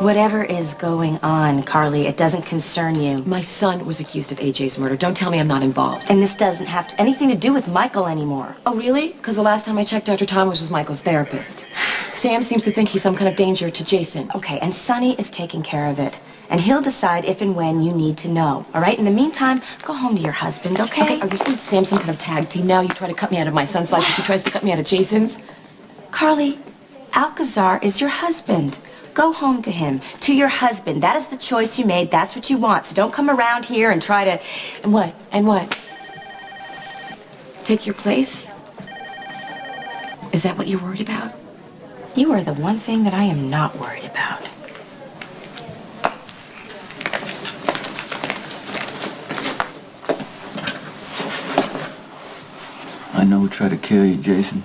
Whatever is going on, Carly, it doesn't concern you. My son was accused of AJ's murder. Don't tell me I'm not involved. And this doesn't have to, anything to do with Michael anymore. Oh, really? Because the last time I checked, Dr. Thomas was Michael's therapist. Sam seems to think he's some kind of danger to Jason. Okay, and Sonny is taking care of it. And he'll decide if and when you need to know. All right? In the meantime, go home to your husband, okay? Okay, are you and Sam some kind of tag team now? You try to cut me out of my son's life, and she tries to cut me out of Jason's? Carly, Alcazar is your husband. Go home to him, to your husband. That is the choice you made. That's what you want. So don't come around here and try to... And what? And what? Take your place? Is that what you're worried about? You are the one thing that I am not worried about. I know who tried to kill you, Jason.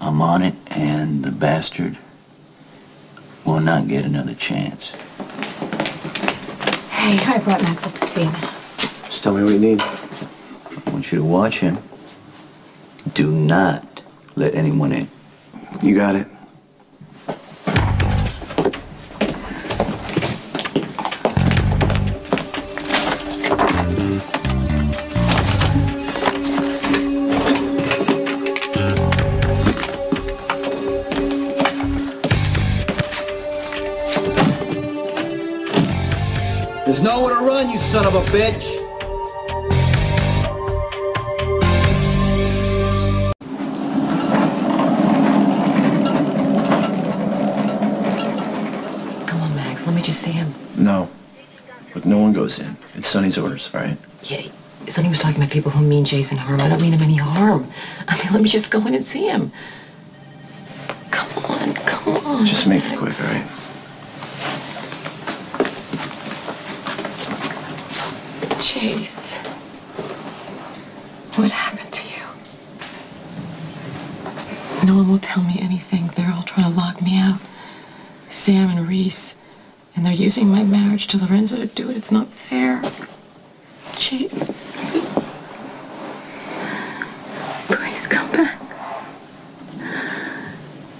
I'm on it, and the bastard will not get another chance. Hey, I brought Max up to speed. Just tell me what you need. I want you to watch him. Do not let anyone in. You got it. There's nowhere to run, you son of a bitch! Come on, Max. Let me just see him. No. Look, no one goes in. It's Sonny's orders, all right? Yeah, Sonny was talking about people who mean Jason harm. I don't mean him any harm. I mean, let me just go in and see him. Come on, come on. Just make it quick, all right? Jase. What happened to you? No one will tell me anything. They're all trying to lock me out. Sam and Reese. And they're using my marriage to Lorenzo to do it. It's not fair. Jase, please. Please come back.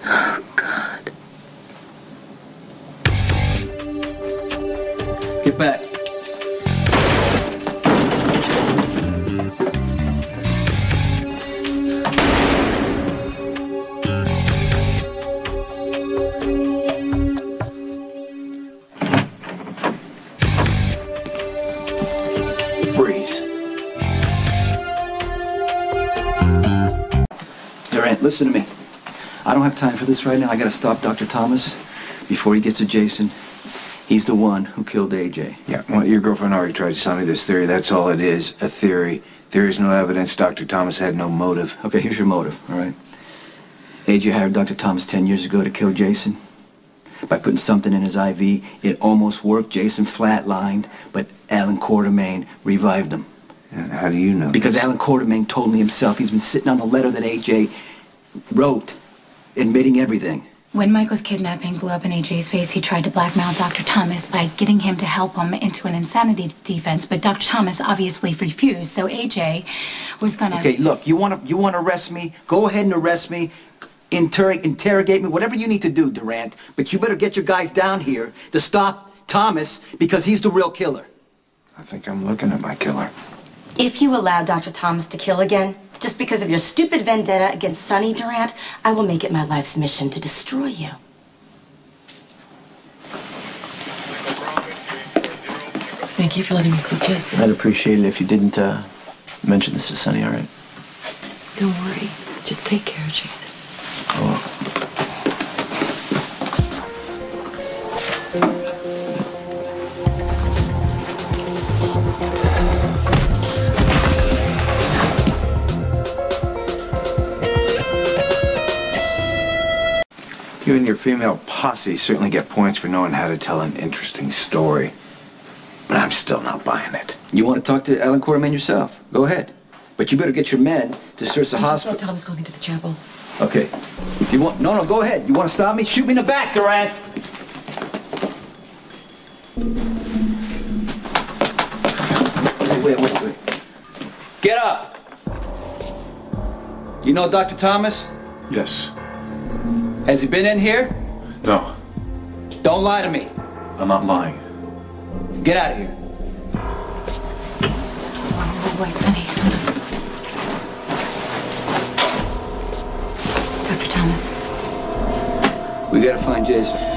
Oh, God. Get back. Durant, listen to me. I don't have time for this right now. I gotta stop Dr. Thomas before he gets to Jason. He's the one who killed AJ. Yeah, well, your girlfriend already tried to sell me this theory. That's all it is, a theory. There is no evidence. Dr. Thomas had no motive. Okay, here's your motive, all right? AJ hired Dr. Thomas 10 years ago to kill Jason. By putting something in his IV, it almost worked. Jason flatlined, but Alan Quartermaine revived him. And how do you know? Because this? Alan Quartermaine told me himself he's been sitting on the letter that AJ wrote, admitting everything. When Michael's kidnapping blew up in AJ's face, he tried to blackmail Dr. Thomas by getting him to help him into an insanity defense, but Dr. Thomas obviously refused, so AJ was gonna... Okay, look, you want to you want to arrest me? Go ahead and arrest me. Inter- interrogate me, whatever you need to do, Durant. But you better get your guys down here to stop Thomas because he's the real killer. I think I'm looking at my killer. If you allow Dr. Thomas to kill again, just because of your stupid vendetta against Sonny Durant, I will make it my life's mission to destroy you. Thank you for letting me see Jason. I'd appreciate it if you didn't uh, mention this to Sonny, all right? Don't worry. Just take care, Jason. You and your female posse certainly get points for knowing how to tell an interesting story. But I'm still not buying it. You want to talk to Alan Quartermaine yourself? Go ahead. But you better get your men to search the I saw hospital. Thomas going into the chapel. Okay. If you want, no, no, go ahead. You want to stop me? Shoot me in the back, Durant. Wait, wait, wait, wait. Get up. You know Dr. Thomas? Yes. Has he been in here? No. Don't lie to me. I'm not lying. Get out of here. Oh, wait, Sonny. Dr. Thomas. We gotta find Jason.